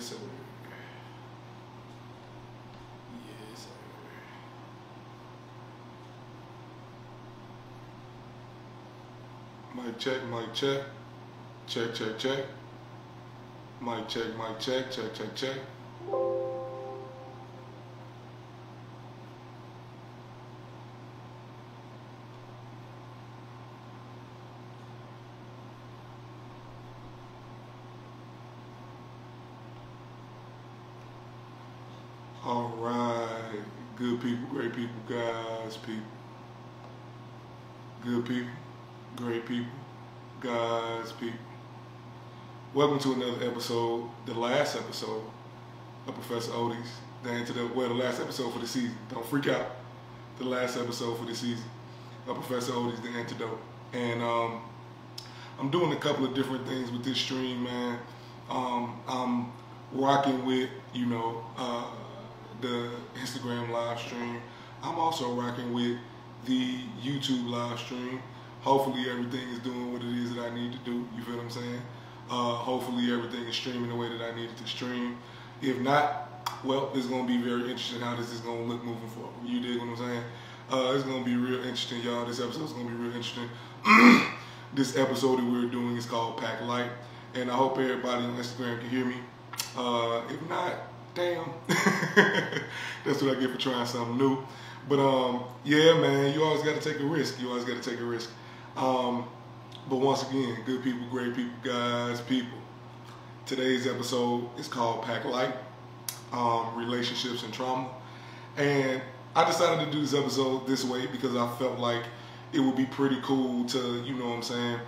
Yes, sir. Yes, sir. Mic check, mic check. Check, check, check. Mic check, mic check, check, check, check. All right. People, great people, guys, people. Good people, great people, guys, people. Welcome to another episode, the last episode of Professor Odi's, the antidote. Well, the last episode for the season. Don't freak out. The last episode for the season of Professor Odi's, the antidote. And um, I'm doing a couple of different things with this stream, man. Um, I'm rocking with, you know, uh, the Instagram live stream. I'm also rocking with the YouTube live stream. Hopefully everything is doing what it is that I need to do. You feel what I'm saying? Uh, hopefully everything is streaming the way that I need it to stream. If not, well, it's going to be very interesting how this is going to look moving forward. You dig what I'm saying? Uh, it's going to be real interesting, y'all. This episode is going to be real interesting. this episode that we're doing is called Pack Light, and I hope everybody on Instagram can hear me. Uh, if not, damn. That's what I get for trying something new. But um, yeah, man, you always got to take a risk. You always got to take a risk. Um, but once again, good people, great people, guys, people. Today's episode is called Pack Light, um, Relationships and Trauma. And I decided to do this episode this way because I felt like it would be pretty cool to, you know what I'm saying,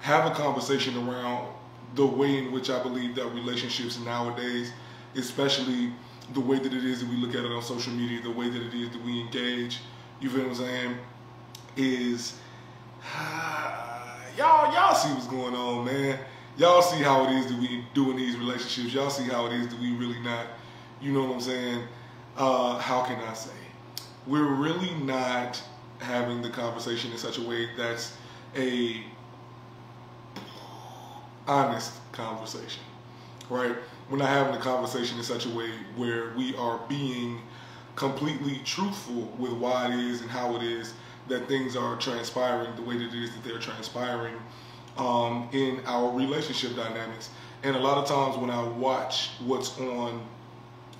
have a conversation around the way in which I believe that relationships nowadays, especially the way that it is that we look at it on social media, the way that it is that we engage, you feel what I'm saying, is y'all y'all see what's going on, man. Y'all see how it is that we doing these relationships. Y'all see how it is that we really not, you know what I'm saying? Uh, how can I say? We're really not having the conversation in such a way that's a honest conversation, right? We're not having the conversation in such a way where we are being completely truthful with why it is and how it is that things are transpiring the way that it is that they're transpiring um, in our relationship dynamics. And a lot of times when I watch what's on,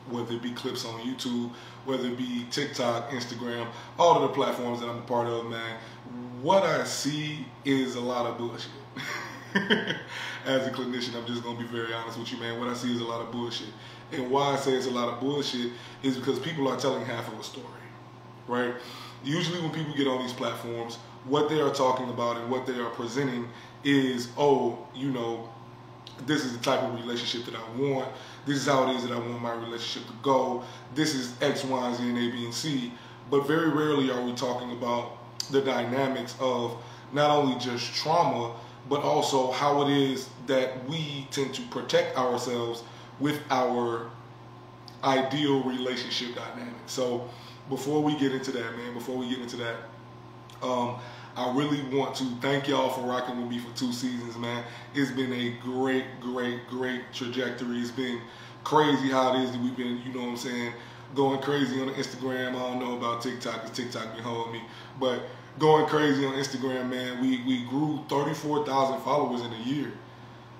whether it be clips on YouTube, whether it be TikTok, Instagram, all of the platforms that I'm a part of, man, what I see is a lot of bullshit. As a clinician, I'm just gonna be very honest with you, man. What I see is a lot of bullshit. And why I say it's a lot of bullshit is because people are telling half of a story, right? Usually, when people get on these platforms, what they are talking about and what they are presenting is, oh, you know, this is the type of relationship that I want. This is how it is that I want my relationship to go. This is X, Y, Z, and A, B, and C. But very rarely are we talking about the dynamics of not only just trauma, but also how it is that we tend to protect ourselves with our ideal relationship dynamic. So before we get into that, man, before we get into that, um, I really want to thank y'all for rocking with me for two seasons, man. It's been a great, great, great trajectory. It's been crazy how it is that we've been, you know what I'm saying, going crazy on Instagram. I don't know about TikTok because TikTok been holding me, but going crazy on Instagram, man. We we grew 34,000 followers in a year.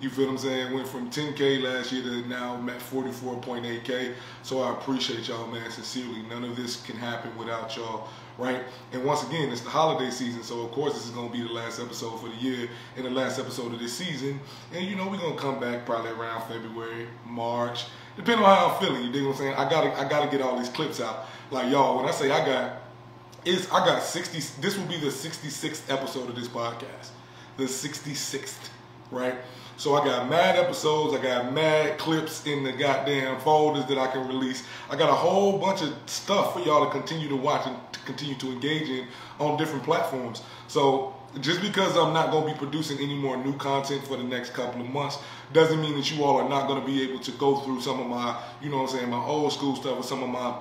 You feel what I'm saying? Went from 10K last year to now I'm at 44.8K. So I appreciate y'all, man, sincerely. None of this can happen without y'all, right? And once again, it's the holiday season, so of course this is gonna be the last episode for the year and the last episode of this season. And you know we're gonna come back probably around February, March, depending on how I'm feeling. You dig what I'm saying? I gotta I gotta get all these clips out. Like y'all, when I say I got it's I got 60 this will be the 66th episode of this podcast. The 66th, right? So I got mad episodes, I got mad clips in the goddamn folders that I can release. I got a whole bunch of stuff for y'all to continue to watch and to continue to engage in on different platforms. So just because I'm not going to be producing any more new content for the next couple of months doesn't mean that you all are not going to be able to go through some of my, you know what I'm saying, my old school stuff or some of my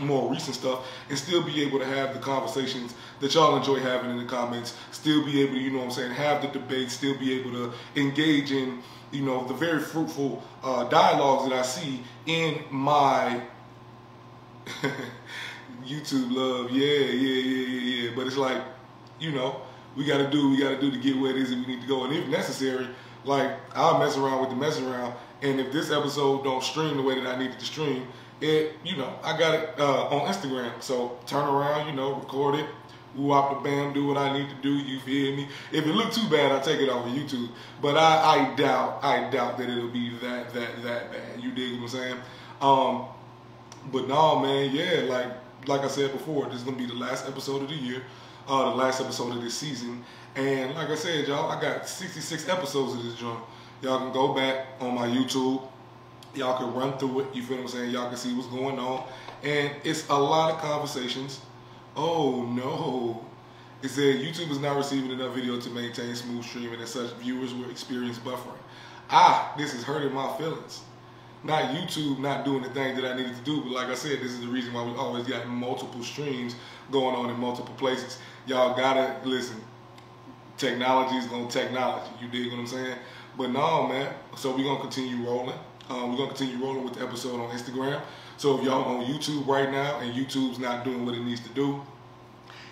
more recent stuff and still be able to have the conversations that y'all enjoy having in the comments still be able to you know what i'm saying have the debate still be able to engage in you know the very fruitful uh, dialogues that i see in my youtube love. Yeah yeah yeah yeah yeah. But it's like you know we got to do we got to do to get where it is that we need to go. And if necessary like i'll mess around with the mess around. And if this episode don't stream the way that i need it to stream it, you know, I got it uh, on Instagram. So turn around, you know, record it, woo up the bam, do what I need to do. You feel me? If it look too bad, I take it off of YouTube. But I, I doubt, I doubt that it'll be that, that, that bad. You dig what I'm saying? Um, but no, man, yeah, like, like I said before, this is gonna be the last episode of the year, uh, the last episode of this season. And like I said, y'all, I got 66 episodes of this joint. Y'all can go back on my YouTube Y'all can run through it. You feel what I'm saying? Y'all can see what's going on. And it's a lot of conversations. Oh no. It said YouTube is not receiving enough video to maintain smooth streaming and such viewers will experience buffering. Ah, this is hurting my feelings. Not YouTube not doing the thing that I needed to do, but like I said, this is the reason why we always got multiple streams going on in multiple places. Y'all gotta listen. Technology is gonna technology. You dig what I'm saying? But no, man. So we're gonna continue rolling. Um, we're gonna continue rolling with the episode on Instagram. So if y'all on YouTube right now and YouTube's not doing what it needs to do,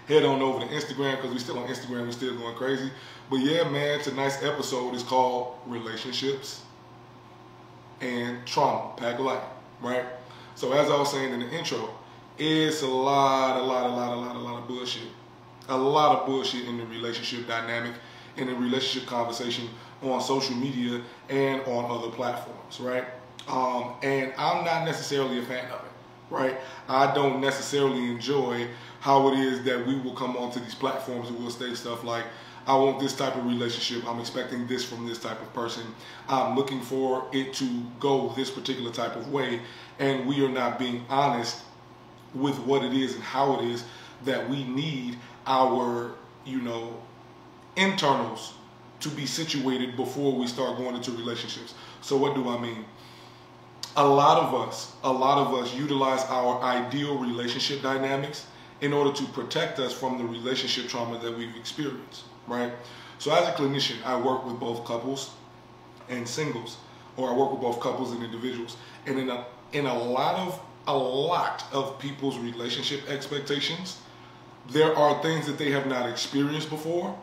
head on over to Instagram because we're still on Instagram. We're still going crazy. But yeah, man, tonight's episode is called Relationships and Trauma, Pack a Light, right? So as I was saying in the intro, it's a lot, a lot, a lot, a lot, a lot of bullshit. A lot of bullshit in the relationship dynamic, in the relationship conversation on social media and on other platforms, right? Um, and I'm not necessarily a fan of it, right? I don't necessarily enjoy how it is that we will come onto these platforms and we'll say stuff like, I want this type of relationship. I'm expecting this from this type of person. I'm looking for it to go this particular type of way. And we are not being honest with what it is and how it is that we need our, you know, internals to be situated before we start going into relationships. So what do I mean? A lot of us, a lot of us utilize our ideal relationship dynamics in order to protect us from the relationship trauma that we've experienced, right? So as a clinician, I work with both couples and singles, or I work with both couples and individuals. And in a in a lot of a lot of people's relationship expectations, there are things that they have not experienced before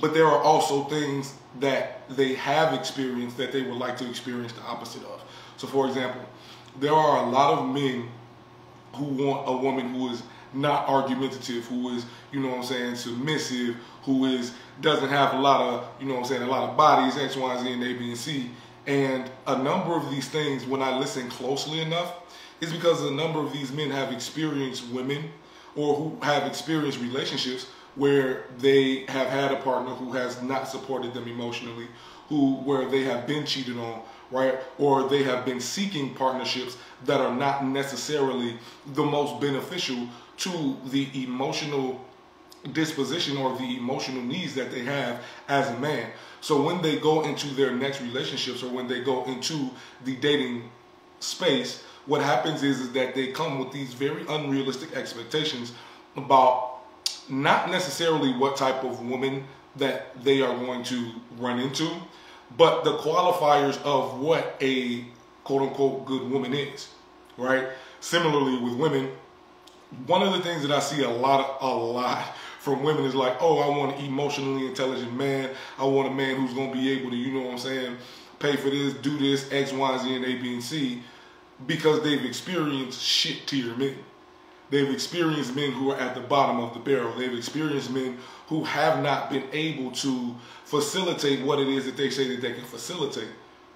but there are also things that they have experienced that they would like to experience the opposite of. So, for example, there are a lot of men who want a woman who is not argumentative, who is, you know what I'm saying, submissive, who is doesn't have a lot of, you know what I'm saying, a lot of bodies, X, Y, Z, and A, B, and C. And a number of these things, when I listen closely enough, is because a number of these men have experienced women or who have experienced relationships where they have had a partner who has not supported them emotionally, who where they have been cheated on, right? Or they have been seeking partnerships that are not necessarily the most beneficial to the emotional disposition or the emotional needs that they have as a man. So when they go into their next relationships or when they go into the dating space, what happens is, is that they come with these very unrealistic expectations about not necessarily what type of woman that they are going to run into, but the qualifiers of what a quote unquote good woman is, right? Similarly with women, one of the things that I see a lot, a lot from women is like, oh, I want an emotionally intelligent man. I want a man who's going to be able to, you know what I'm saying, pay for this, do this, X, Y, Z, and A, B, and C, because they've experienced shit tier men. They've experienced men who are at the bottom of the barrel. They've experienced men who have not been able to facilitate what it is that they say that they can facilitate,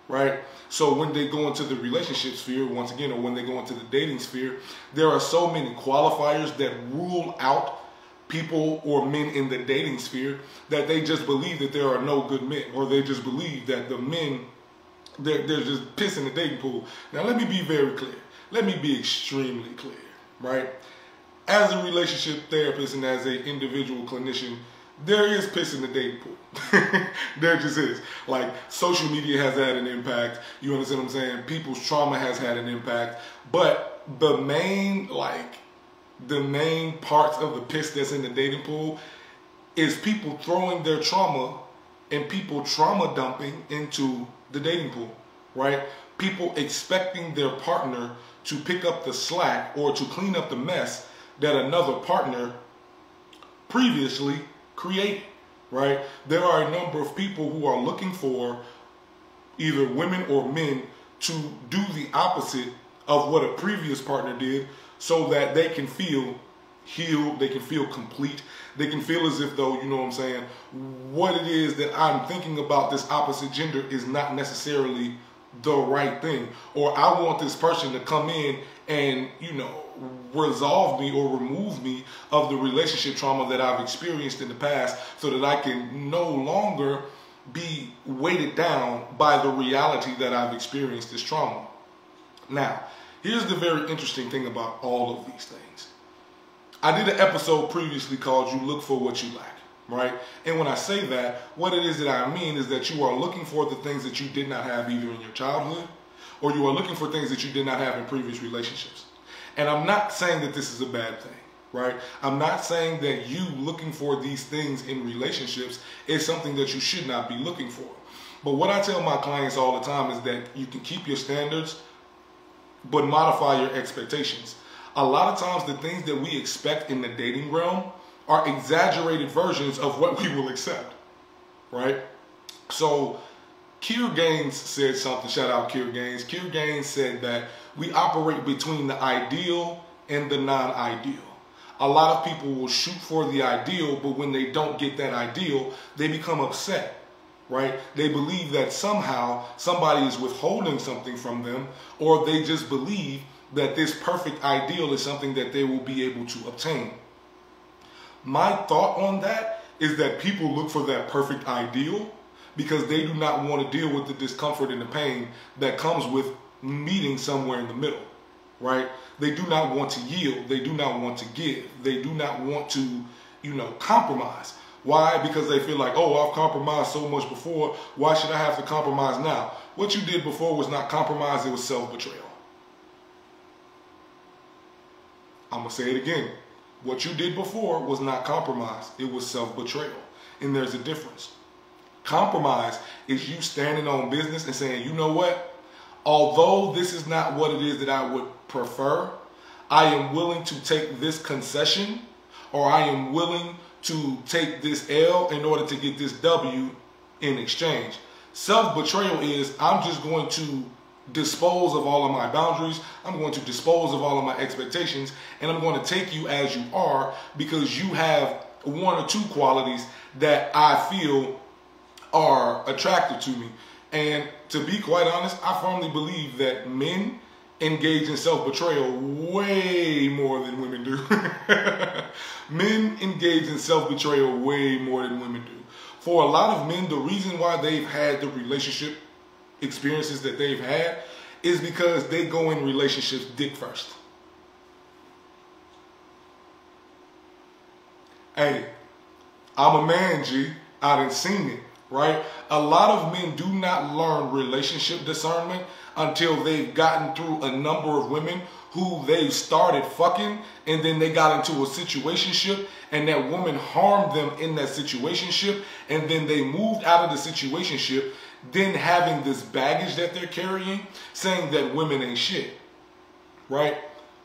right? So when they go into the relationship sphere, once again, or when they go into the dating sphere, there are so many qualifiers that rule out people or men in the dating sphere that they just believe that there are no good men, or they just believe that the men, they're, they're just pissing the dating pool. Now, let me be very clear. Let me be extremely clear right? As a relationship therapist and as an individual clinician, there is piss in the dating pool. there just is. Like social media has had an impact. You understand what I'm saying? People's trauma has had an impact. But the main like the main parts of the piss that's in the dating pool is people throwing their trauma and people trauma dumping into the dating pool, right? People expecting their partner to pick up the slack or to clean up the mess that another partner previously created, right? There are a number of people who are looking for either women or men to do the opposite of what a previous partner did so that they can feel healed, they can feel complete, they can feel as if though, you know what I'm saying, what it is that I'm thinking about this opposite gender is not necessarily the right thing. Or I want this person to come in and, you know, resolve me or remove me of the relationship trauma that I've experienced in the past so that I can no longer be weighted down by the reality that I've experienced this trauma. Now, here's the very interesting thing about all of these things. I did an episode previously called You Look for What You Lack, right? And when I say that, what it is that I mean is that you are looking for the things that you did not have either in your childhood or you are looking for things that you did not have in previous relationships. And I'm not saying that this is a bad thing, right? I'm not saying that you looking for these things in relationships is something that you should not be looking for. But what I tell my clients all the time is that you can keep your standards, but modify your expectations. A lot of times, the things that we expect in the dating realm are exaggerated versions of what we will accept, right? So, Kier Gaines said something. Shout out Kier Gaines. Kier Gaines said that we operate between the ideal and the non-ideal. A lot of people will shoot for the ideal, but when they don't get that ideal, they become upset, right? They believe that somehow somebody is withholding something from them, or they just believe that this perfect ideal is something that they will be able to obtain. My thought on that is that people look for that perfect ideal because they do not want to deal with the discomfort and the pain that comes with meeting somewhere in the middle, right? They do not want to yield. They do not want to give. They do not want to, you know, compromise. Why? Because they feel like, oh, I've compromised so much before. Why should I have to compromise now? What you did before was not compromise, it was self betrayal. I'm going to say it again. What you did before was not compromise, it was self betrayal. And there's a difference. Compromise is you standing on business and saying, you know what? Although this is not what it is that I would prefer, I am willing to take this concession or I am willing to take this L in order to get this W in exchange. Self betrayal is I'm just going to dispose of all of my boundaries. I'm going to dispose of all of my expectations and I'm going to take you as you are because you have one or two qualities that I feel are attractive to me. And to be quite honest, I firmly believe that men engage in self betrayal way more than women do. men engage in self betrayal way more than women do. For a lot of men, the reason why they've had the relationship experiences that they've had is because they go in relationships dick first. Hey, I'm a man, G. I done seen it right? A lot of men do not learn relationship discernment until they've gotten through a number of women who they started fucking and then they got into a situationship and that woman harmed them in that situationship and then they moved out of the situationship then having this baggage that they're carrying saying that women ain't shit right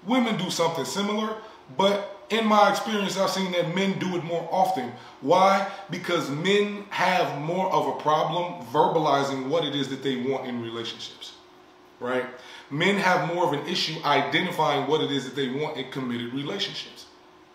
women do something similar but in my experience, I've seen that men do it more often. Why? Because men have more of a problem verbalizing what it is that they want in relationships, right? Men have more of an issue identifying what it is that they want in committed relationships,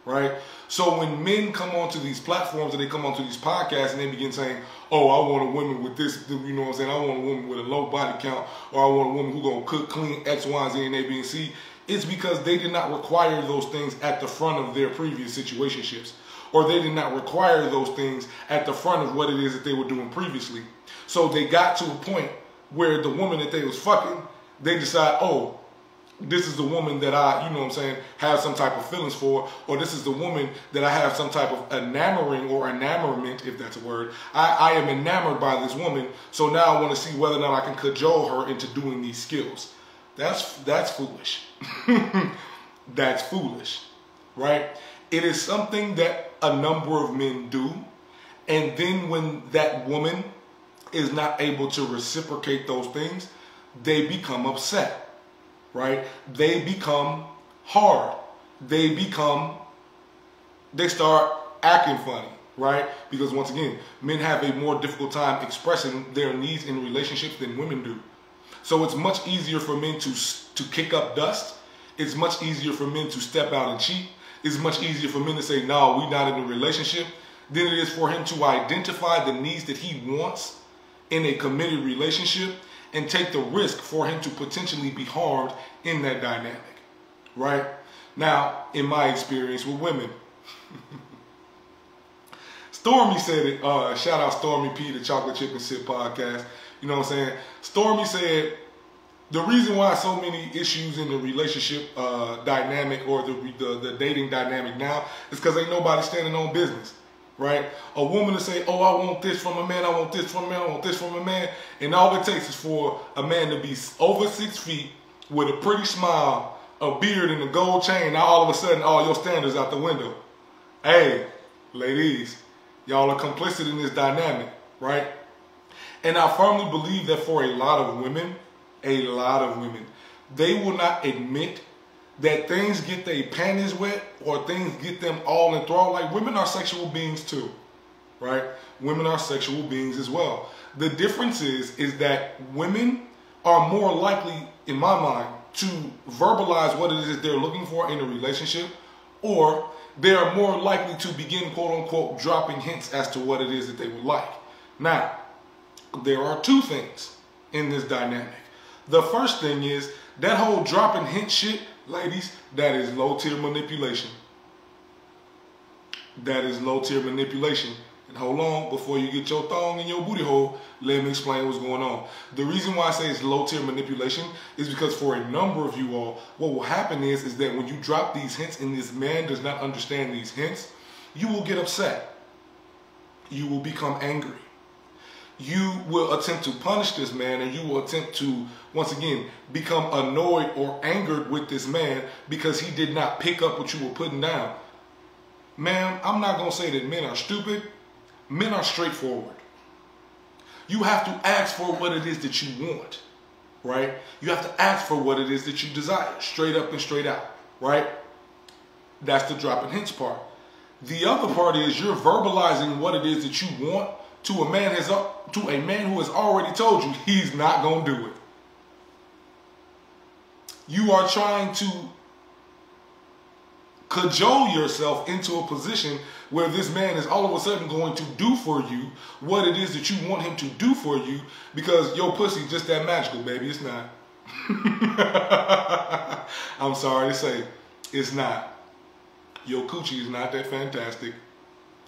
right? So when men come onto these platforms and they come onto these podcasts and they begin saying, oh, I want a woman with this, you know what I'm saying? I want a woman with a low body count or I want a woman who's going to cook, clean, X, Y, Z, and A, B, and C it's because they did not require those things at the front of their previous situationships. Or they did not require those things at the front of what it is that they were doing previously. So they got to a point where the woman that they was fucking, they decide, oh, this is the woman that I, you know what I'm saying, have some type of feelings for, or this is the woman that I have some type of enamoring or enamorment, if that's a word. I, I am enamored by this woman, so now I want to see whether or not I can cajole her into doing these skills. That's that's foolish. that's foolish, right? It is something that a number of men do. And then when that woman is not able to reciprocate those things, they become upset, right? They become hard. They become, they start acting funny, right? Because once again, men have a more difficult time expressing their needs in relationships than women do. So it's much easier for men to, to kick up dust. It's much easier for men to step out and cheat. It's much easier for men to say, no, we're not in a relationship than it is for him to identify the needs that he wants in a committed relationship and take the risk for him to potentially be harmed in that dynamic, right? Now, in my experience with women, Stormy said it. Uh, shout out Stormy P, the Chocolate Chip and Sip podcast. You know what I'm saying? Stormy said the reason why so many issues in the relationship uh, dynamic or the, the, the dating dynamic now is because ain't nobody standing on business, right? A woman to say, "Oh, I want this from a man. I want this from a man. I want this from a man," and all it takes is for a man to be over six feet with a pretty smile, a beard, and a gold chain. Now all of a sudden, all your standards out the window. Hey, ladies, y'all are complicit in this dynamic, right? And I firmly believe that for a lot of women, a lot of women, they will not admit that things get their panties wet or things get them all enthralled. Like women are sexual beings too, right? Women are sexual beings as well. The difference is, is that women are more likely, in my mind, to verbalize what it is they're looking for in a relationship, or they are more likely to begin, quote unquote, dropping hints as to what it is that they would like. Now, there are two things in this dynamic. The first thing is that whole dropping hint shit, ladies, that is low tier manipulation. That is low tier manipulation. And hold on, before you get your thong in your booty hole, let me explain what's going on. The reason why I say it's low tier manipulation is because for a number of you all, what will happen is, is that when you drop these hints and this man does not understand these hints, you will get upset. You will become angry you will attempt to punish this man and you will attempt to, once again, become annoyed or angered with this man because he did not pick up what you were putting down. Ma'am, I'm not going to say that men are stupid. Men are straightforward. You have to ask for what it is that you want, right? You have to ask for what it is that you desire, straight up and straight out, right? That's the drop and hints part. The other part is you're verbalizing what it is that you want to a man has to a man who has already told you he's not going to do it. You are trying to cajole yourself into a position where this man is all of a sudden going to do for you what it is that you want him to do for you because your pussy just that magical, baby. It's not. I'm sorry to say, it's not. Your coochie is not that fantastic.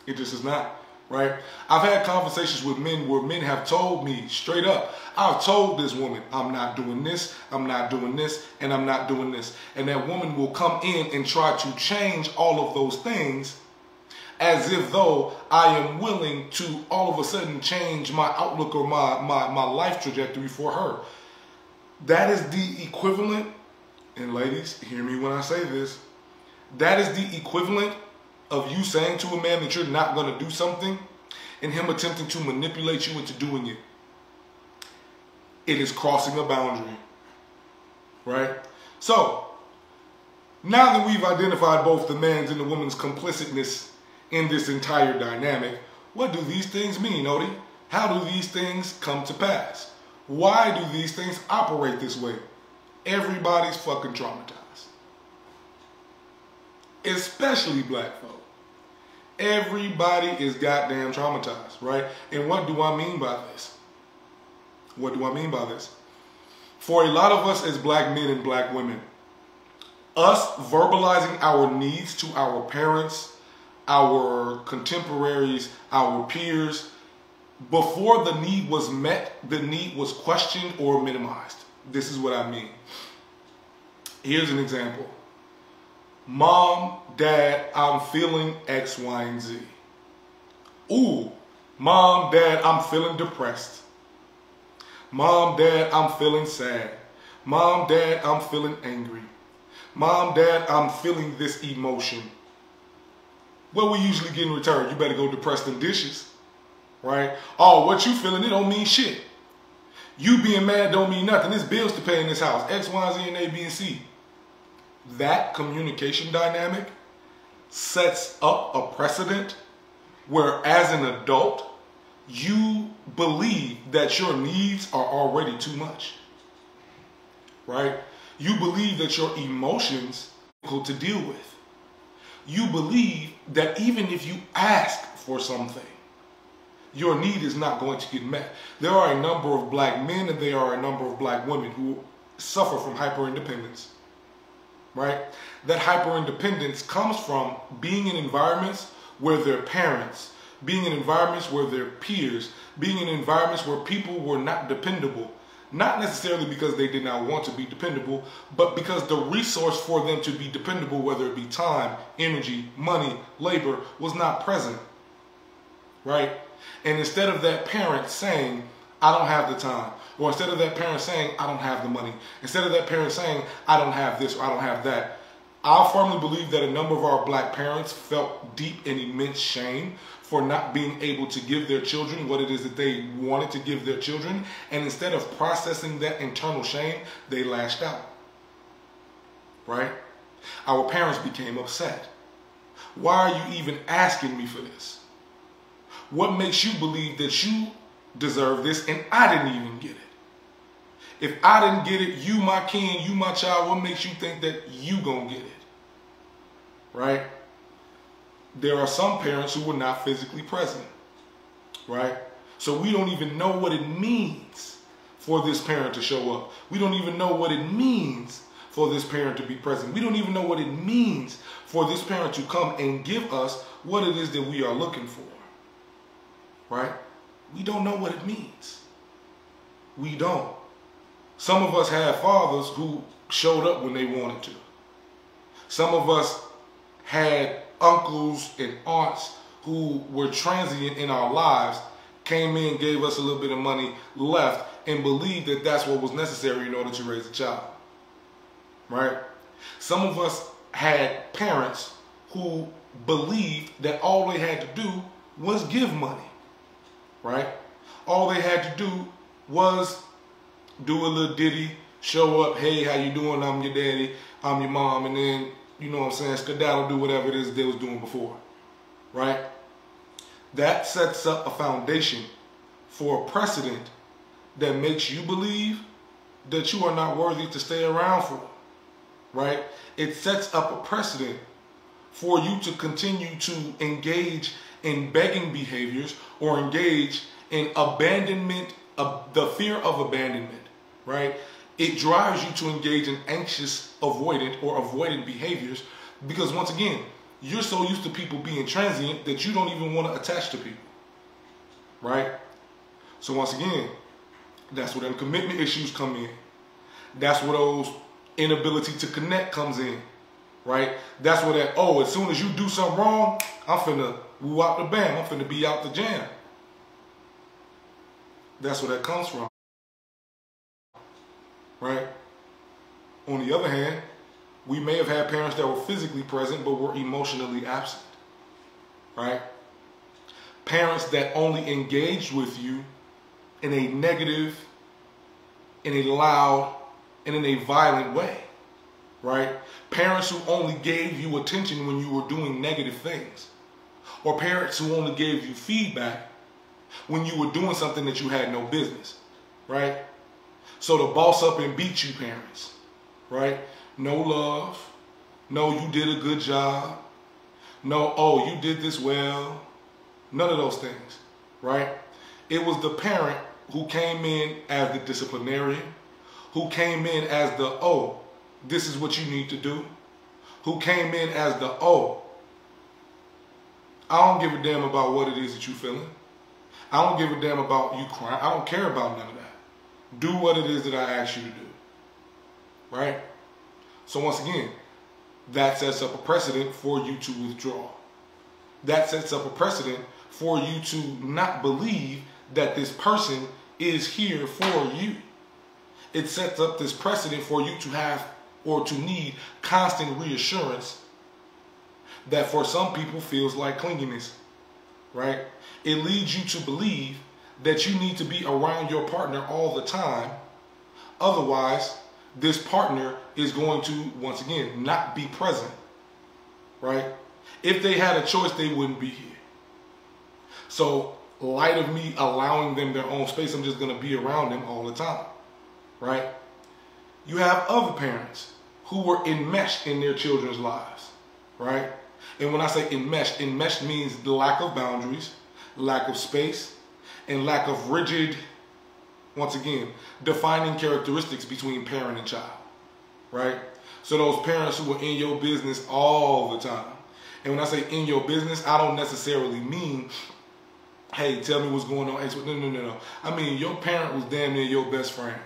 It just is not right? I've had conversations with men where men have told me straight up, I've told this woman, I'm not doing this, I'm not doing this, and I'm not doing this. And that woman will come in and try to change all of those things as if though I am willing to all of a sudden change my outlook or my, my, my life trajectory for her. That is the equivalent, and ladies, hear me when I say this, that is the equivalent of you saying to a man that you're not going to do something and him attempting to manipulate you into doing it. It is crossing a boundary. Right? So, now that we've identified both the man's and the woman's complicitness in this entire dynamic, what do these things mean, Odi? How do these things come to pass? Why do these things operate this way? Everybody's fucking traumatized especially black folk. Everybody is goddamn traumatized, right? And what do I mean by this? What do I mean by this? For a lot of us as black men and black women, us verbalizing our needs to our parents, our contemporaries, our peers, before the need was met, the need was questioned or minimized. This is what I mean. Here's an example. Mom, Dad, I'm feeling X, Y, and Z. Ooh, Mom, Dad, I'm feeling depressed. Mom, Dad, I'm feeling sad. Mom, Dad, I'm feeling angry. Mom, Dad, I'm feeling this emotion. What we usually get in return? You better go depress them dishes. Right? Oh, what you feeling? It don't mean shit. You being mad don't mean nothing. There's bills to pay in this house. X, Y, Z, and A, B, and C. That communication dynamic sets up a precedent where as an adult, you believe that your needs are already too much. Right? You believe that your emotions are difficult to deal with. You believe that even if you ask for something, your need is not going to get met. There are a number of black men and there are a number of black women who suffer from hyper independence. Right? That hyper independence comes from being in environments where their parents, being in environments where their peers, being in environments where people were not dependable. Not necessarily because they did not want to be dependable, but because the resource for them to be dependable, whether it be time, energy, money, labor, was not present. Right? And instead of that parent saying, I don't have the time, or instead of that parent saying, I don't have the money, instead of that parent saying, I don't have this or I don't have that, I firmly believe that a number of our black parents felt deep and immense shame for not being able to give their children what it is that they wanted to give their children. And instead of processing that internal shame, they lashed out. Right? Our parents became upset. Why are you even asking me for this? What makes you believe that you deserve this and I didn't even get it? If I didn't get it, you my king, you my child, what makes you think that you gonna get it? Right? There are some parents who were not physically present. Right? So we don't even know what it means for this parent to show up. We don't even know what it means for this parent to be present. We don't even know what it means for this parent to come and give us what it is that we are looking for right? We don't know what it means. We don't. Some of us have fathers who showed up when they wanted to. Some of us had uncles and aunts who were transient in our lives, came in, gave us a little bit of money, left, and believed that that's what was necessary in order to raise a child. Right? Some of us had parents who believed that all they had to do was give money right? All they had to do was do a little ditty, show up, hey, how you doing? I'm your daddy, I'm your mom, and then, you know what I'm saying, skedaddle, do whatever it is they was doing before, right? That sets up a foundation for a precedent that makes you believe that you are not worthy to stay around for, right? It sets up a precedent for you to continue to engage in begging behaviors or engage in abandonment of the fear of abandonment, right? It drives you to engage in anxious, avoidant, or avoidant behaviors because once again, you're so used to people being transient that you don't even want to attach to people, right? So once again, that's where them commitment issues come in. That's where those inability to connect comes in, right? That's where that, oh, as soon as you do something wrong, I'm finna woo out the bam, I'm finna be out the jam. That's where that comes from. Right? On the other hand, we may have had parents that were physically present but were emotionally absent. Right? Parents that only engaged with you in a negative, in a loud, and in a violent way. Right? Parents who only gave you attention when you were doing negative things. Or parents who only gave you feedback when you were doing something that you had no business, right? So the boss up and beat you parents, right? No love. No, you did a good job. No, oh, you did this well. None of those things, right? It was the parent who came in as the disciplinarian, who came in as the, oh, this is what you need to do, who came in as the, oh, I don't give a damn about what it is that you're feeling. I don't give a damn about you crying. I don't care about none of that. Do what it is that I ask you to do. Right? So once again, that sets up a precedent for you to withdraw. That sets up a precedent for you to not believe that this person is here for you. It sets up this precedent for you to have or to need constant reassurance that for some people feels like clinginess, right? It leads you to believe that you need to be around your partner all the time. Otherwise, this partner is going to, once again, not be present, right? If they had a choice, they wouldn't be here. So, light of me allowing them their own space, I'm just going to be around them all the time, right? You have other parents who were enmeshed in their children's lives, right? And when I say enmeshed, enmeshed means the lack of boundaries, lack of space, and lack of rigid, once again, defining characteristics between parent and child, right? So those parents who are in your business all the time. And when I say in your business, I don't necessarily mean, hey, tell me what's going on. No, no, no, no. I mean, your parent was damn near your best friend,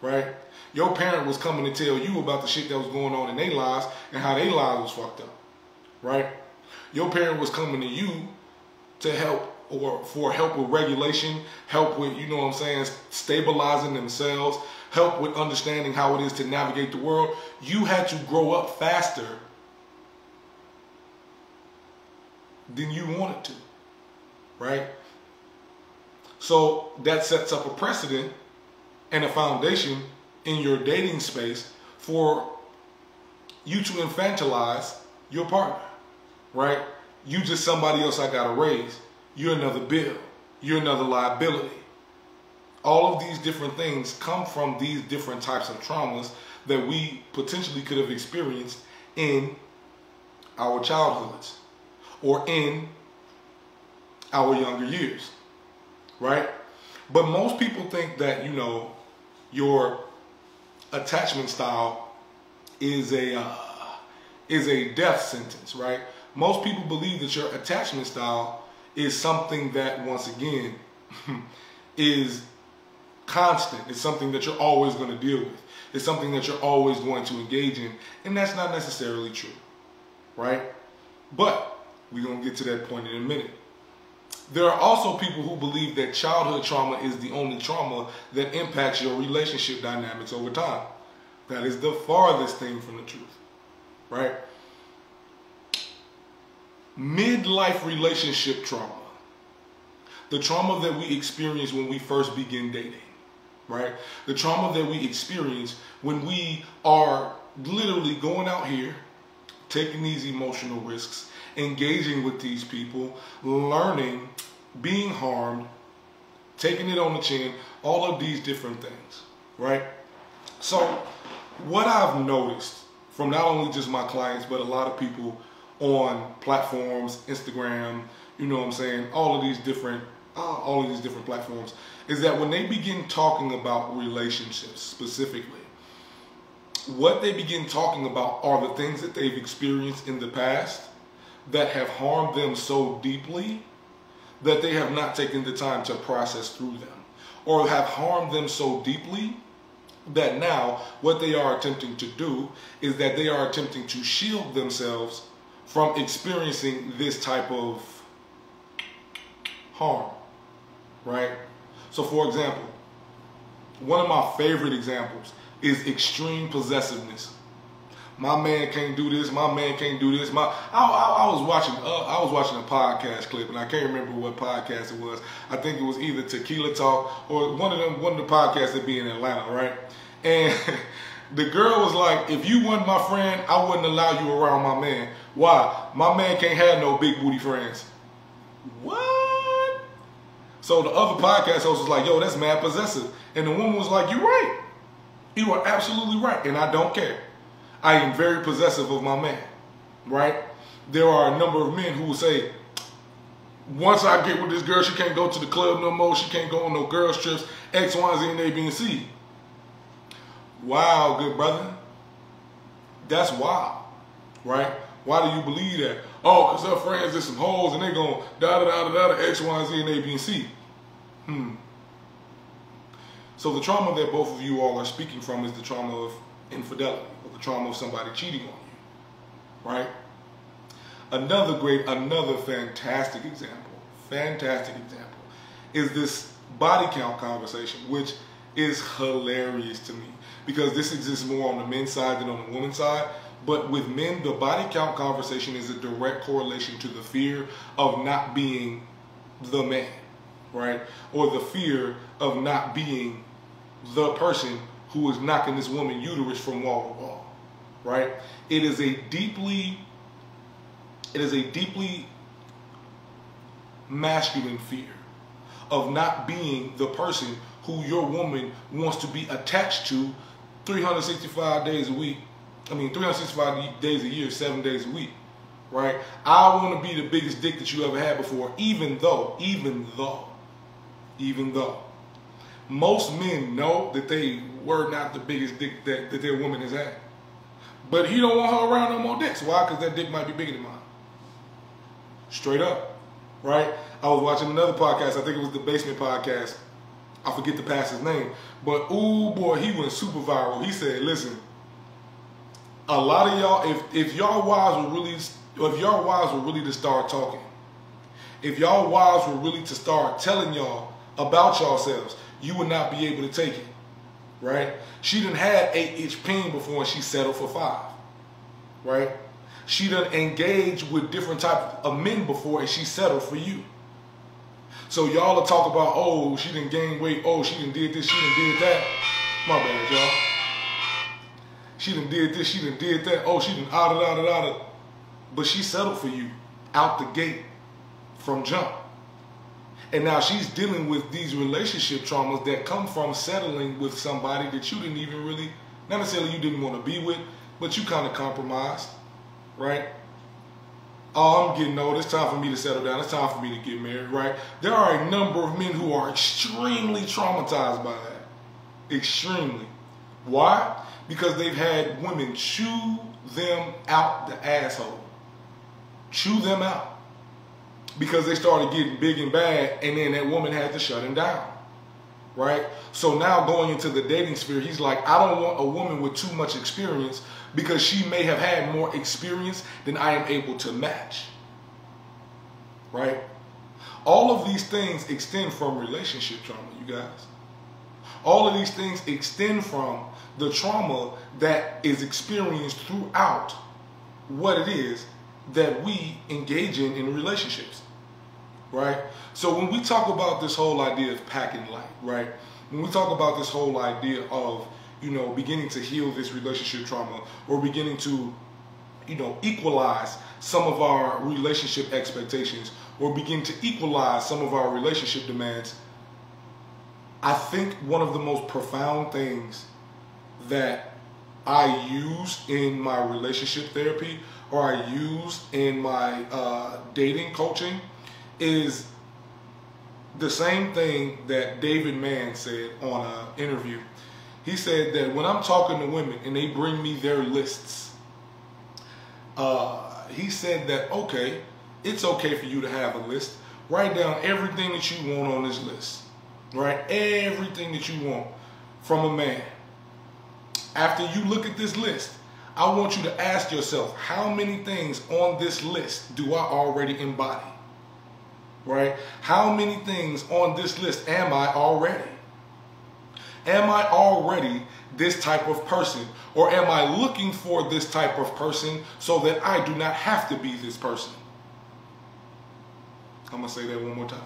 right? Your parent was coming to tell you about the shit that was going on in their lives and how their lives was fucked up right? Your parent was coming to you to help or for help with regulation, help with, you know what I'm saying, stabilizing themselves, help with understanding how it is to navigate the world. You had to grow up faster than you wanted to, right? So that sets up a precedent and a foundation in your dating space for you to infantilize your partner right? You just somebody else I got to raise. You're another bill. You're another liability. All of these different things come from these different types of traumas that we potentially could have experienced in our childhoods or in our younger years, right? But most people think that, you know, your attachment style is a uh, is a death sentence, right? most people believe that your attachment style is something that, once again, is constant. It's something that you're always going to deal with. It's something that you're always going to engage in. And that's not necessarily true, right? But we're going to get to that point in a minute. There are also people who believe that childhood trauma is the only trauma that impacts your relationship dynamics over time. That is the farthest thing from the truth, right? Midlife relationship trauma, the trauma that we experience when we first begin dating, right? The trauma that we experience when we are literally going out here, taking these emotional risks, engaging with these people, learning, being harmed, taking it on the chin, all of these different things, right? So, what I've noticed from not only just my clients, but a lot of people on platforms, Instagram, you know what I'm saying, all of these different uh, all of these different platforms. Is that when they begin talking about relationships specifically, what they begin talking about are the things that they've experienced in the past that have harmed them so deeply that they have not taken the time to process through them or have harmed them so deeply that now what they are attempting to do is that they are attempting to shield themselves from experiencing this type of harm, right? So, for example, one of my favorite examples is extreme possessiveness. My man can't do this. My man can't do this. My I, I, I was watching uh, I was watching a podcast clip and I can't remember what podcast it was. I think it was either Tequila Talk or one of them one of the podcasts that be in Atlanta, right? And the girl was like, "If you weren't my friend, I wouldn't allow you around my man." Why? My man can't have no big booty friends. What? So the other podcast host was like, yo, that's mad possessive. And the woman was like, you're right. You are absolutely right. And I don't care. I am very possessive of my man. Right? There are a number of men who will say, once I get with this girl, she can't go to the club no more. She can't go on no girls trips. X, Y, Z, and A, B, and C. Wow, good brother. That's wild, right? Why do you believe that? Oh, because her friends did some hoes and they going da da da da da X, Y, Z, and A, B, and C. Hmm. So the trauma that both of you all are speaking from is the trauma of infidelity, or the trauma of somebody cheating on you, right? Another great, another fantastic example, fantastic example, is this body count conversation, which is hilarious to me because this exists more on the men's side than on the women's side. But with men, the body count conversation is a direct correlation to the fear of not being the man, right? Or the fear of not being the person who is knocking this woman uterus from wall to wall, right? It is a deeply, it is a deeply masculine fear of not being the person who your woman wants to be attached to 365 days a week. I mean, 365 days a year, seven days a week, right? I want to be the biggest dick that you ever had before, even though, even though, even though most men know that they were not the biggest dick that, that their woman has had. But he don't want her around no more dicks. Why? Because that dick might be bigger than mine. Straight up, right? I was watching another podcast. I think it was the Basement Podcast. I forget the pastor's name. But, oh boy, he went super viral. He said, listen, a lot of y'all, if, if y'all wives were really, if y'all wives were really to start talking, if y'all wives were really to start telling y'all about yourselves, you would not be able to take it, right? She didn't had eight inch peen before and she settled for five, right? She done engaged with different type of men before and she settled for you. So y'all will talk about, oh, she didn't gain weight, oh, she didn't did this, she didn't did that. My bad, y'all. She didn't did this, she didn't did that, oh, she done out it, out it, out. But she settled for you out the gate from jump. And now she's dealing with these relationship traumas that come from settling with somebody that you didn't even really, not necessarily you didn't want to be with, but you kind of compromised, right? Oh, I'm getting old. It's time for me to settle down. It's time for me to get married, right? There are a number of men who are extremely traumatized by that. Extremely. Why? Because they've had women chew them out the asshole. Chew them out because they started getting big and bad, and then that woman had to shut him down. Right? So now going into the dating sphere, he's like, I don't want a woman with too much experience because she may have had more experience than I am able to match. Right? All of these things extend from relationship trauma, you guys. All of these things extend from the trauma that is experienced throughout what it is that we engage in in relationships right? So when we talk about this whole idea of packing light, right? When we talk about this whole idea of, you know, beginning to heal this relationship trauma or beginning to, you know, equalize some of our relationship expectations or begin to equalize some of our relationship demands, I think one of the most profound things that I use in my relationship therapy or I use in my uh, dating coaching is the same thing that David Mann said on an interview. He said that when I'm talking to women and they bring me their lists, uh, he said that, okay, it's okay for you to have a list. Write down everything that you want on this list. Right? Everything that you want from a man. After you look at this list, I want you to ask yourself, how many things on this list do I already embody? right? How many things on this list am I already? Am I already this type of person? Or am I looking for this type of person so that I do not have to be this person? I'm going to say that one more time.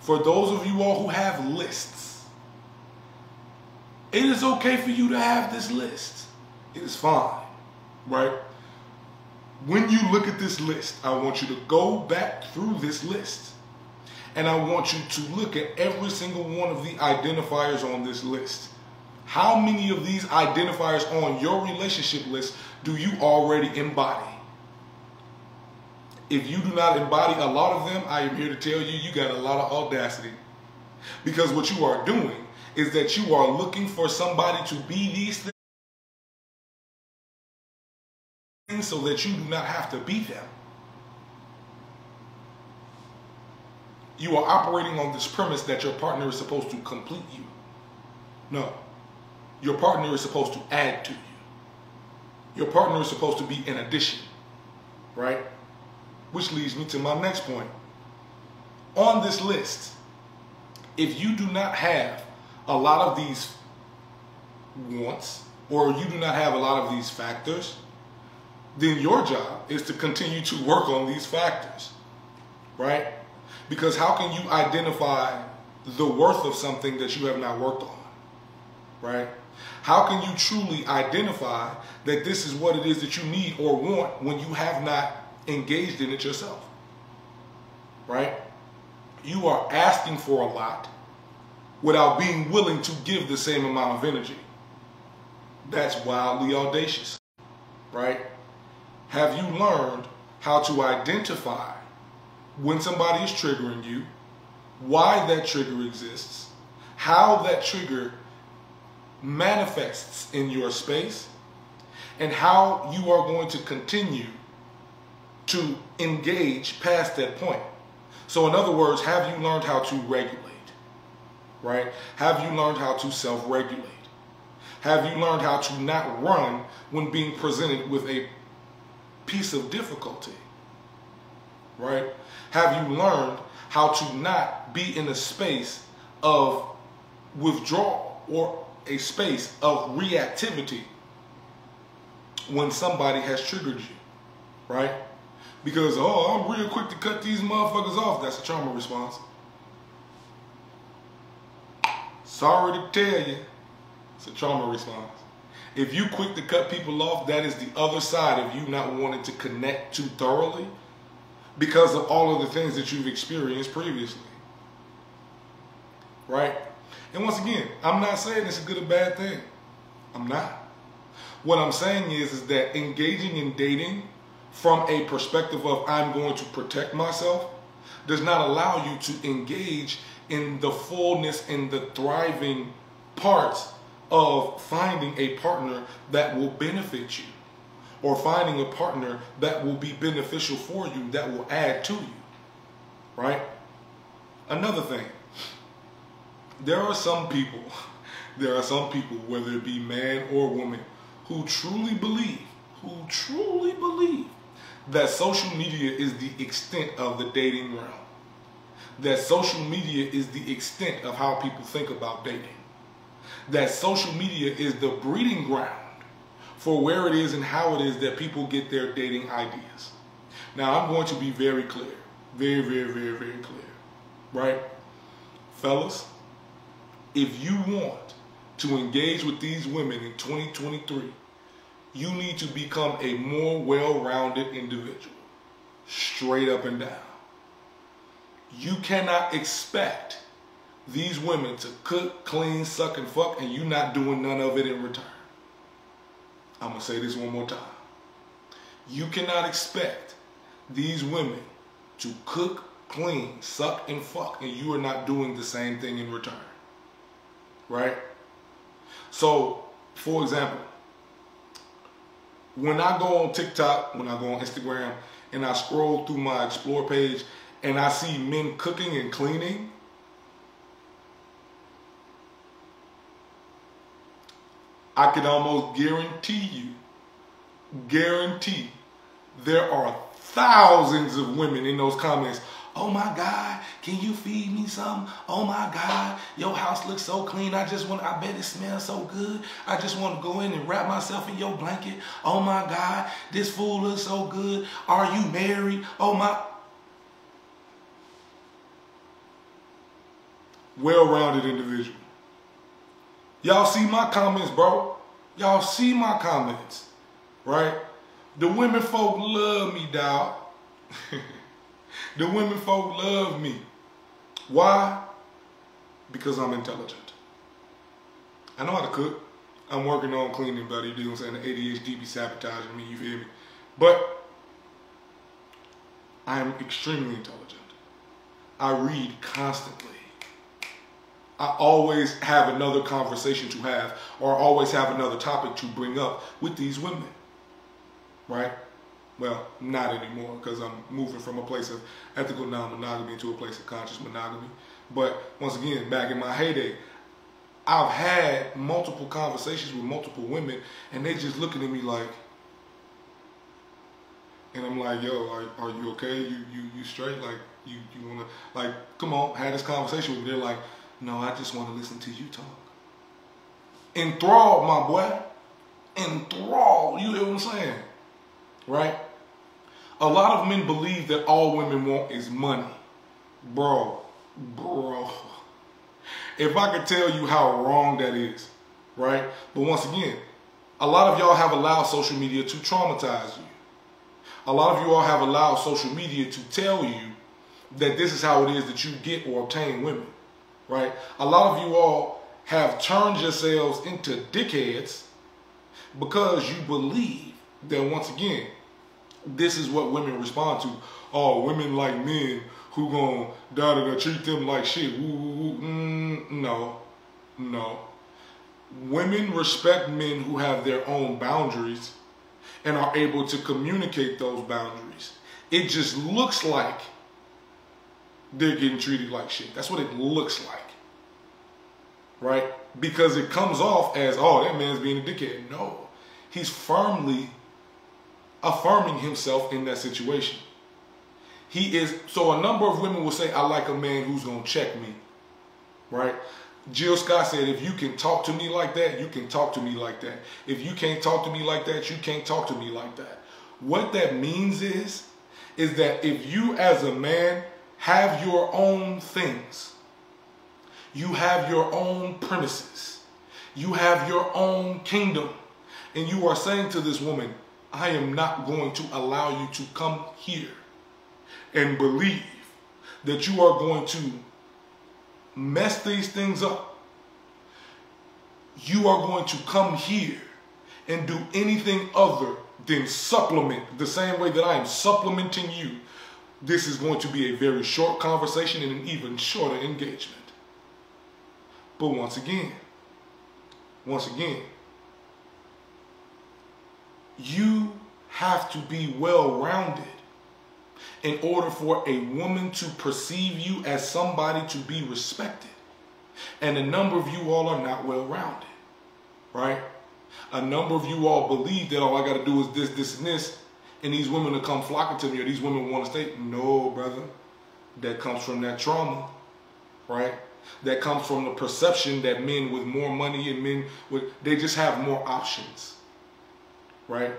For those of you all who have lists, it is okay for you to have this list. It is fine, right? when you look at this list, I want you to go back through this list. And I want you to look at every single one of the identifiers on this list. How many of these identifiers on your relationship list do you already embody? If you do not embody a lot of them, I am here to tell you, you got a lot of audacity. Because what you are doing is that you are looking for somebody to be these things so that you do not have to beat them. You are operating on this premise that your partner is supposed to complete you. No. Your partner is supposed to add to you. Your partner is supposed to be an addition. Right? Which leads me to my next point. On this list, if you do not have a lot of these wants or you do not have a lot of these factors, then your job is to continue to work on these factors, right? Because how can you identify the worth of something that you have not worked on, right? How can you truly identify that this is what it is that you need or want when you have not engaged in it yourself, right? You are asking for a lot without being willing to give the same amount of energy. That's wildly audacious, right? Have you learned how to identify when somebody is triggering you, why that trigger exists, how that trigger manifests in your space, and how you are going to continue to engage past that point? So, in other words, have you learned how to regulate? Right? Have you learned how to self regulate? Have you learned how to not run when being presented with a piece of difficulty? Right? Have you learned how to not be in a space of withdrawal or a space of reactivity when somebody has triggered you? Right? Because, oh, I'm real quick to cut these motherfuckers off. That's a trauma response. Sorry to tell you, it's a trauma response. If you quick to cut people off, that is the other side of you not wanting to connect too thoroughly because of all of the things that you've experienced previously. Right? And once again, I'm not saying it's a good or bad thing. I'm not. What I'm saying is, is that engaging in dating from a perspective of I'm going to protect myself does not allow you to engage in the fullness and the thriving parts of finding a partner that will benefit you or finding a partner that will be beneficial for you, that will add to you. Right? Another thing, there are some people, there are some people, whether it be man or woman, who truly believe, who truly believe that social media is the extent of the dating realm. That social media is the extent of how people think about dating that social media is the breeding ground for where it is and how it is that people get their dating ideas. Now, I'm going to be very clear, very, very, very, very clear, right? Fellas, if you want to engage with these women in 2023, you need to become a more well-rounded individual, straight up and down. You cannot expect these women to cook, clean, suck, and fuck, and you not doing none of it in return. I'm going to say this one more time. You cannot expect these women to cook, clean, suck, and fuck, and you are not doing the same thing in return. Right? So, for example, when I go on TikTok, when I go on Instagram, and I scroll through my explore page and I see men cooking and cleaning, I can almost guarantee you, guarantee there are thousands of women in those comments. Oh my God, can you feed me some? Oh my God, your house looks so clean. I just want, I bet it smells so good. I just want to go in and wrap myself in your blanket. Oh my God, this food looks so good. Are you married? Oh my. Well-rounded individual. Y'all see my comments, bro. Y'all see my comments, right? The women folk love me, dog. the women folk love me. Why? Because I'm intelligent. I know how to cook. I'm working on cleaning, buddy. You know what I'm saying? The ADHD be sabotaging me, you feel me? But I am extremely intelligent. I read constantly. I always have another conversation to have or always have another topic to bring up with these women. Right? Well, not anymore because I'm moving from a place of ethical non-monogamy to a place of conscious monogamy. But once again, back in my heyday, I've had multiple conversations with multiple women and they're just looking at me like, and I'm like, yo, are, are you okay? You, you, you straight? Like, you, you wanna, like, come on, have this conversation with me. They're like, No, I just want to listen to you talk. Enthralled, my boy. Enthralled. You hear what I'm saying? Right? A lot of men believe that all women want is money. Bro, bro. If I could tell you how wrong that is, right? But once again, a lot of y'all have allowed social media to traumatize you. A lot of you all have allowed social media to tell you that this is how it is that you get or obtain women, right? A lot of you all have turned yourselves into dickheads because you believe that once again, this is what women respond to. Oh, women like men who gonna da da da treat them like shit. Woo. Mm, no, no. Women respect men who have their own boundaries and are able to communicate those boundaries. It just looks like they're getting treated like shit. That's what it looks like. Right? Because it comes off as, oh, that man's being a dickhead. No. He's firmly affirming himself in that situation. He is, so a number of women will say, I like a man who's going to check me. Right? Jill Scott said, if you can talk to me like that, you can talk to me like that. If you can't talk to me like that, you can't talk to me like that. What that means is, is that if you as a man have your own things, you have your own premises, you have your own kingdom, and you are saying to this woman, I am not going to allow you to come here and believe that you are going to mess these things up, you are going to come here and do anything other than supplement the same way that I am supplementing you. This is going to be a very short conversation and an even shorter engagement. But once again, once again, you have to be well rounded in order for a woman to perceive you as somebody to be respected. And a number of you all are not well rounded, right? A number of you all believe that all I got to do is this, this, and this, and these women will come flocking to me, or these women want to stay. No, brother. That comes from that trauma, right? That comes from the perception that men with more money and men with, they just have more options, right?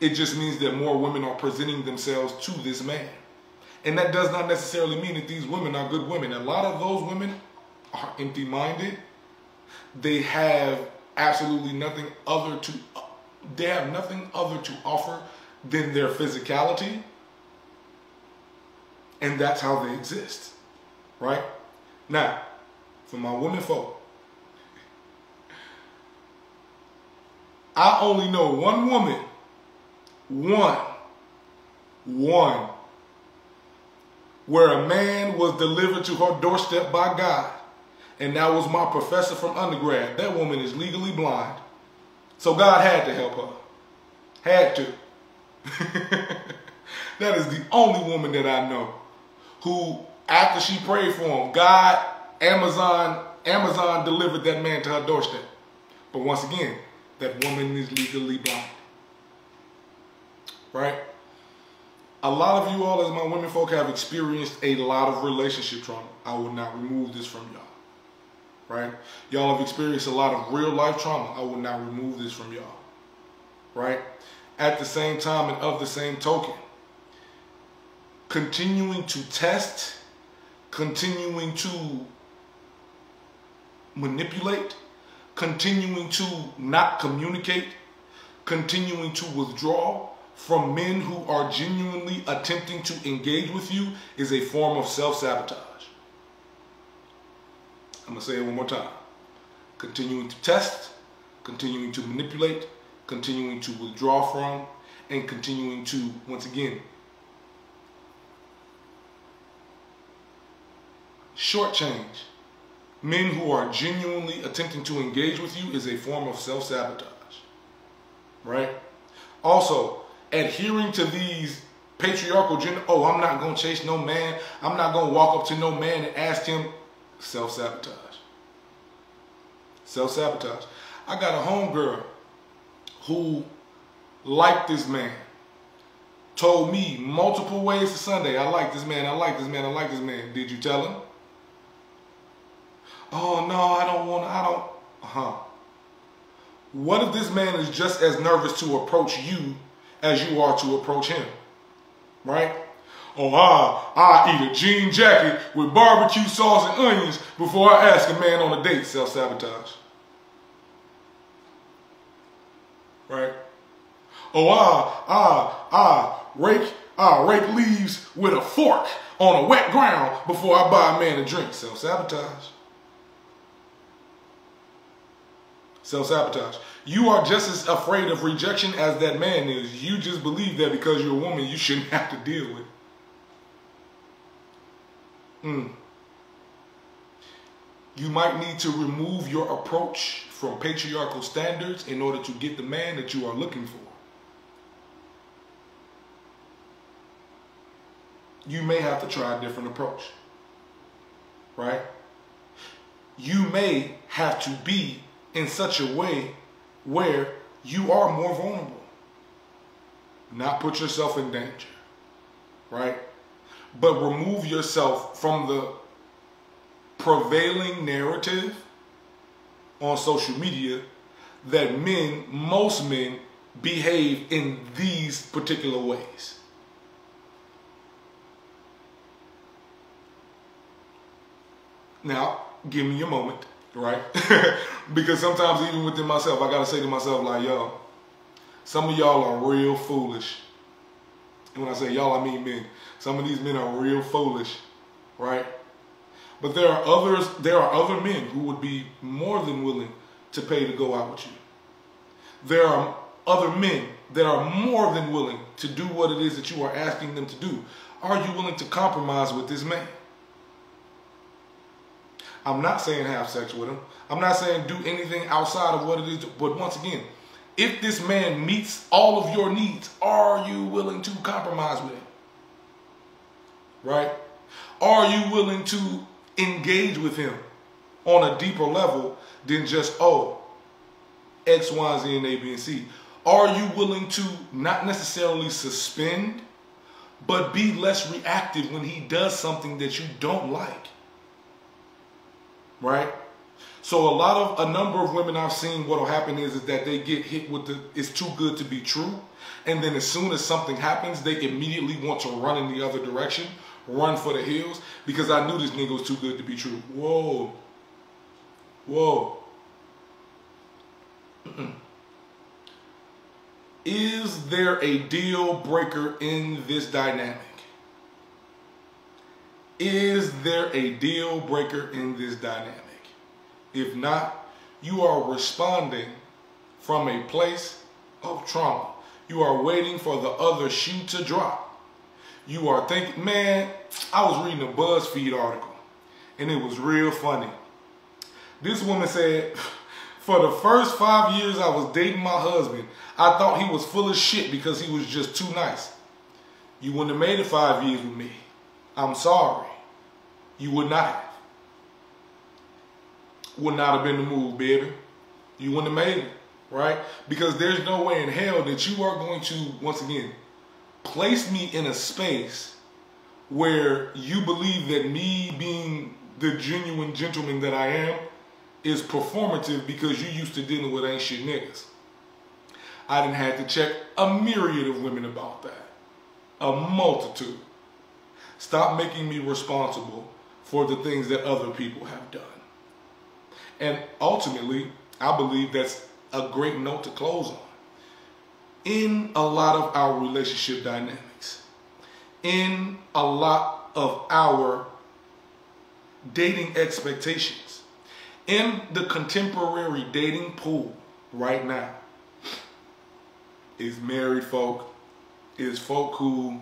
It just means that more women are presenting themselves to this man. And that does not necessarily mean that these women are good women. A lot of those women are empty minded. They have absolutely nothing other to they have nothing other to offer than their physicality. And that's how they exist. Right? Now, for my women folk, I only know one woman one. One. Where a man was delivered to her doorstep by God. And that was my professor from undergrad. That woman is legally blind. So God had to help her. Had to. that is the only woman that I know who, after she prayed for him, God, Amazon, Amazon delivered that man to her doorstep. But once again, that woman is legally blind right? A lot of you all, as my women folk, have experienced a lot of relationship trauma. I will not remove this from y'all, right? Y'all have experienced a lot of real life trauma. I will not remove this from y'all, right? At the same time and of the same token, continuing to test, continuing to manipulate, continuing to not communicate, continuing to withdraw, from men who are genuinely attempting to engage with you is a form of self-sabotage. I'm going to say it one more time. Continuing to test, continuing to manipulate, continuing to withdraw from, and continuing to, once again, shortchange. Men who are genuinely attempting to engage with you is a form of self-sabotage. Right? Also, adhering to these patriarchal gender, oh, I'm not going to chase no man. I'm not going to walk up to no man and ask him self-sabotage. Self-sabotage. I got a homegirl who liked this man. Told me multiple ways to Sunday, I like this man, I like this man, I like this man. Did you tell him? oh no, I don't want, I don't, huh? What if this man is just as nervous to approach you as you are to approach him? Right? Oh, I, I eat a jean jacket with barbecue sauce and onions before I ask a man on a date. Self-sabotage. Right? Oh, ah, ah, ah, rake, ah, rake leaves with a fork on a wet ground before I buy a man a drink. Self-sabotage. Self-sabotage. You are just as afraid of rejection as that man is. You just believe that because you're a woman, you shouldn't have to deal with. Mm. You might need to remove your approach from patriarchal standards in order to get the man that you are looking for. You may have to try a different approach. Right? You may have to be in such a way where you are more vulnerable. Not put yourself in danger. Right? But remove yourself from the prevailing narrative on social media that men, most men, behave in these particular ways. Now, give me a moment, right? because sometimes even within myself, I gotta say to myself, like, yo, some of y'all are real foolish. And when I say y'all, I mean men. Some of these men are real foolish, right? But there are others, there are other men who would be more than willing to pay to go out with you. There are other men that are more than willing to do what it is that you are asking them to do. Are you willing to compromise with this man? I'm not saying have sex with him. I'm not saying do anything outside of what it is. But once again, if this man meets all of your needs, are you willing to compromise with him? Right? Are you willing to engage with him on a deeper level than just, oh, X, Y, Z, and A, B, and C? Are you willing to not necessarily suspend, but be less reactive when he does something that you don't like? Right? So a lot of a number of women I've seen what'll happen is, is that they get hit with the it's too good to be true. And then as soon as something happens, they immediately want to run in the other direction, run for the hills, because I knew this nigga was too good to be true. Whoa. Whoa. Is there a deal breaker in this dynamic? Is there a deal breaker in this dynamic? If not, you are responding from a place of trauma. You are waiting for the other shoe to drop. You are thinking, man, I was reading a BuzzFeed article and it was real funny. This woman said, for the first five years I was dating my husband, I thought he was full of shit because he was just too nice. You wouldn't have made it five years with me. I'm sorry. You would not have. Would not have been the move, baby. You wouldn't have made it, right? Because there's no way in hell that you are going to, once again, place me in a space where you believe that me being the genuine gentleman that I am is performative because you used to dealing with shit niggas. I didn't have to check a myriad of women about that. A multitude. Stop making me responsible for the things that other people have done. And ultimately, I believe that's a great note to close on. In a lot of our relationship dynamics, in a lot of our dating expectations, in the contemporary dating pool right now is married folk, is folk who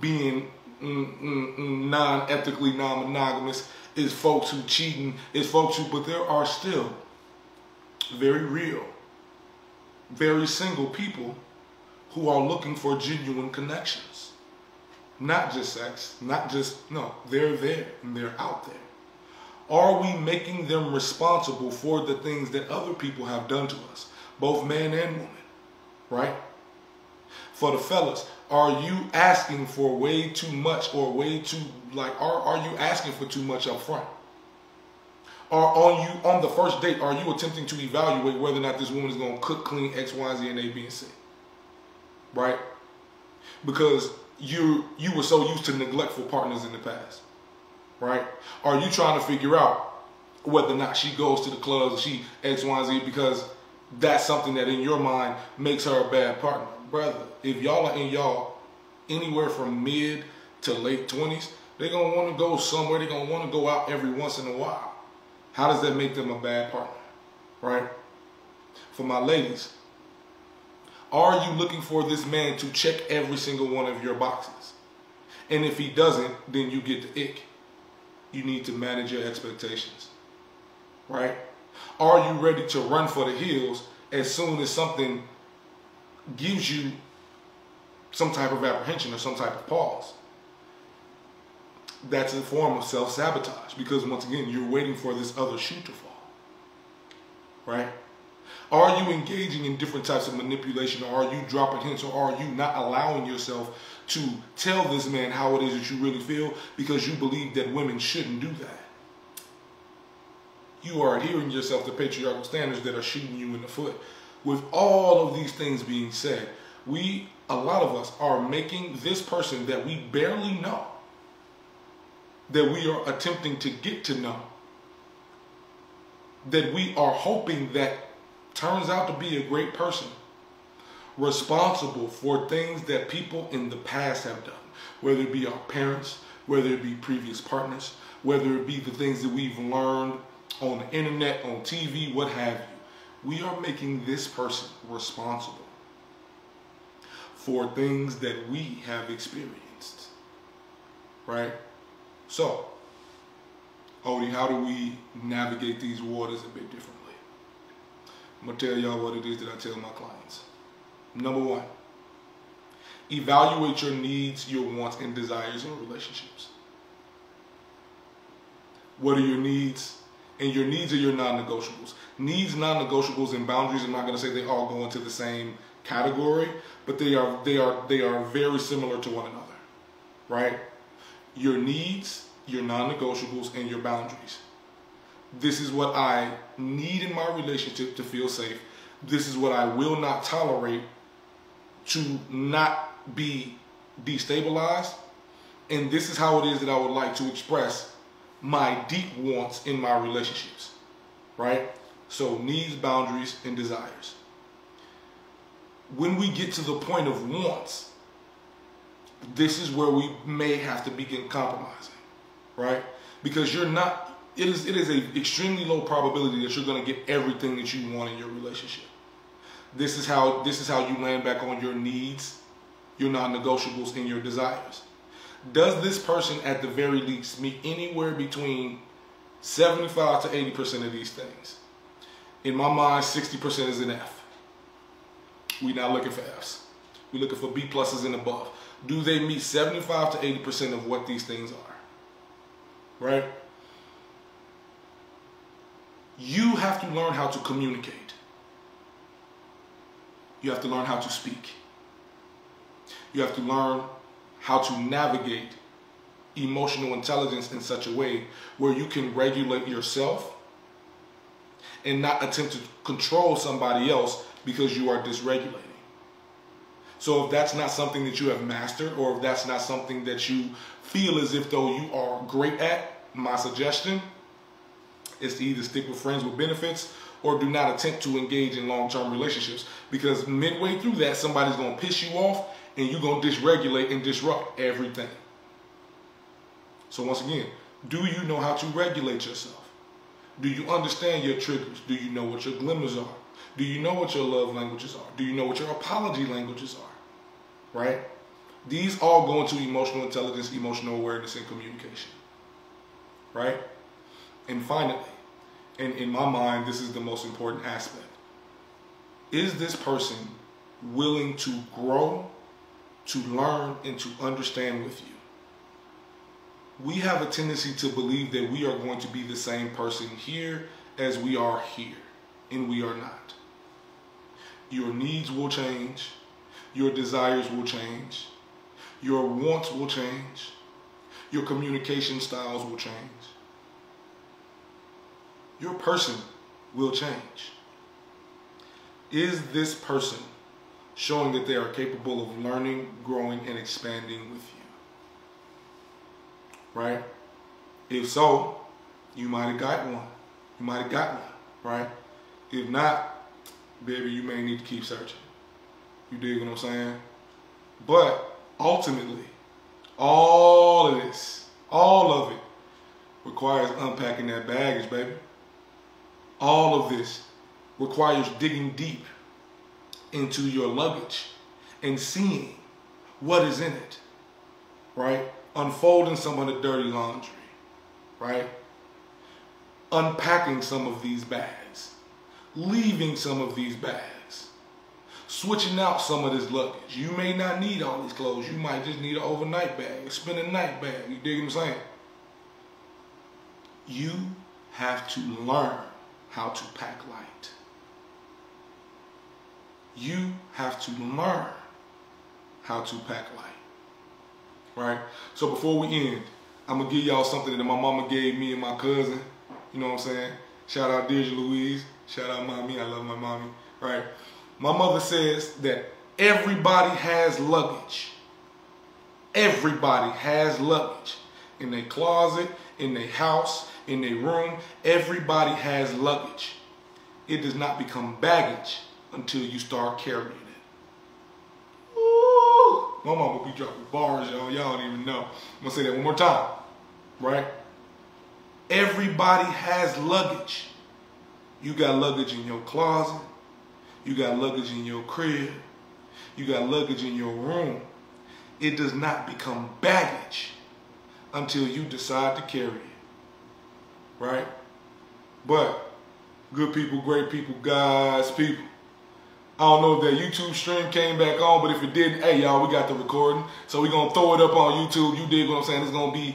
being mm, mm, mm, non-ethically non-monogamous, is folks who cheating, is folks who, but there are still very real, very single people who are looking for genuine connections. Not just sex, not just, no, they're there and they're out there. Are we making them responsible for the things that other people have done to us, both man and woman, right? For the fellas, are you asking for way too much or way too, like, are, are you asking for too much up front? Are on you on the first date, are you attempting to evaluate whether or not this woman is going to cook, clean, X, Y, Z, and A, B, and C? Right? Because you you were so used to neglectful partners in the past. Right? Are you trying to figure out whether or not she goes to the clubs, she X, Y, Z, because that's something that in your mind makes her a bad partner. Brother, if y'all are in y'all anywhere from mid to late 20s, they're to want to go somewhere. They're to want to go out every once in a while. How does that make them a bad partner? Right? For my ladies, are you looking for this man to check every single one of your boxes? And if he doesn't, then you get the ick. You need to manage your expectations. Right? Are you ready to run for the hills as soon as something gives you some type of apprehension or some type of pause? That's a form of self sabotage because once again, you're waiting for this other shoe to fall. Right? Are you engaging in different types of manipulation or are you dropping hints or are you not allowing yourself to tell this man how it is that you really feel because you believe that women shouldn't do that? You are adhering yourself to patriarchal standards that are shooting you in the foot. With all of these things being said, we, a lot of us, are making this person that we barely know that we are attempting to get to know, that we are hoping that turns out to be a great person, responsible for things that people in the past have done, whether it be our parents, whether it be previous partners, whether it be the things that we've learned on the internet, on TV, what have you. We are making this person responsible for things that we have experienced, right? So, Odi, how do we navigate these waters a bit differently? I'm to tell y'all what it is that I tell my clients. Number one, evaluate your needs, your wants, and desires in relationships. What are your needs? And your needs are your non-negotiables. Needs, non-negotiables, and boundaries. I'm not going to say they all go into the same category, but they are they are they are very similar to one another, right? Your needs, your non negotiables, and your boundaries. This is what I need in my relationship to feel safe. This is what I will not tolerate to not be destabilized. And this is how it is that I would like to express my deep wants in my relationships. Right? So, needs, boundaries, and desires. When we get to the point of wants, this is where we may have to begin compromising, right? Because you're not. It is it is a extremely low probability that you're going to get everything that you want in your relationship. This is how this is how you land back on your needs, your non-negotiables, and your desires. Does this person at the very least meet anywhere between 75 to 80% of these things? In my mind, 60% is an F. We're not looking for Fs. We're looking for B pluses and above do they meet 75 to 80% of what these things are? Right? You have to learn how to communicate. You have to learn how to speak. You have to learn how to navigate emotional intelligence in such a way where you can regulate yourself and not attempt to control somebody else because you are dysregulated. So if that's not something that you have mastered or if that's not something that you feel as if though you are great at, my suggestion is to either stick with friends with benefits or do not attempt to engage in long-term relationships because midway through that somebody's going to piss you off and you're going to dysregulate and disrupt everything. So once again, do you know how to regulate yourself? Do you understand your triggers? Do you know what your glimmers are? Do you know what your love languages are? Do you know what your apology languages are? Right? These all go into emotional intelligence, emotional awareness, and communication, right? And finally, and in my mind, this is the most important aspect. Is this person willing to grow, to learn, and to understand with you? We have a tendency to believe that we are going to be the same person here as we are here, and we are not. Your needs will change your desires will change. Your wants will change. Your communication styles will change. your person will change. Is this person showing that they are capable of learning, growing, and expanding with you? Right? If so, you might have got one. You might have got one, right? If not, baby, you may need to keep searching. You dig what I'm saying? But ultimately, all of this, all of it, requires unpacking that baggage, baby. All of this requires digging deep into your luggage and seeing what is in it, right? Unfolding some of the dirty laundry, right? Unpacking some of these bags, leaving some of these bags, switching out some of this luggage. You may not need all these clothes. You might just need an overnight bag, a night bag. You dig what I'm saying? You have to learn how to pack light. You have to learn how to pack light. Right? So before we end, I'm gonna give y'all something that my mama gave me and my cousin. You know what I'm saying? Shout out Deja Louise. Shout out mommy. I love my mommy. Right? My mother says that everybody has luggage. Everybody has luggage in their closet, in their house, in their room. Everybody has luggage. It does not become baggage until you start carrying it. Ooh. My mama be dropping bars, y'all. Y'all don't even know. I'm gonna say that one more time, right? Everybody has luggage. You got luggage in your closet. You got luggage in your crib. You got luggage in your room. It does not become baggage until you decide to carry it. Right? But good people, great people, God's people. I don't know if that YouTube stream came back on, but if it didn't, hey y'all, we got the recording. So we're gonna throw it up on YouTube. You dig what I'm saying? It's gonna be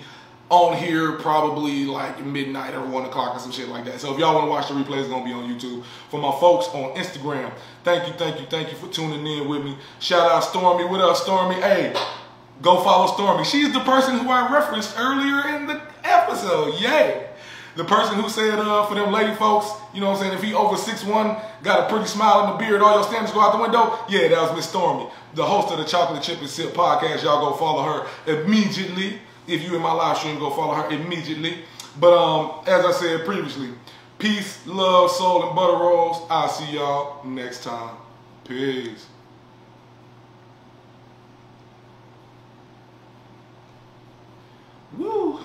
on here probably like midnight or one o'clock or some shit like that. So if y'all wanna watch the replay, it's gonna be on YouTube. For my folks on Instagram, thank you, thank you, thank you for tuning in with me. Shout out Stormy. What up, Stormy? Hey, go follow Stormy. She's the person who I referenced earlier in the episode. Yay. The person who said uh, for them lady folks, you know what I'm saying, if he over six one, got a pretty smile in the beard, all your standards go out the window, yeah, that was Miss Stormy, the host of the Chocolate Chip and Sip podcast. Y'all go follow her immediately. If you in my live stream, go follow her immediately. But um, as I said previously, peace, love, soul, and butter rolls. I'll see y'all next time. Peace. Woo!